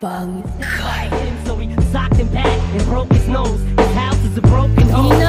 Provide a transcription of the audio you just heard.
Bang. So he socked him back and broke his nose. His house is a broken home.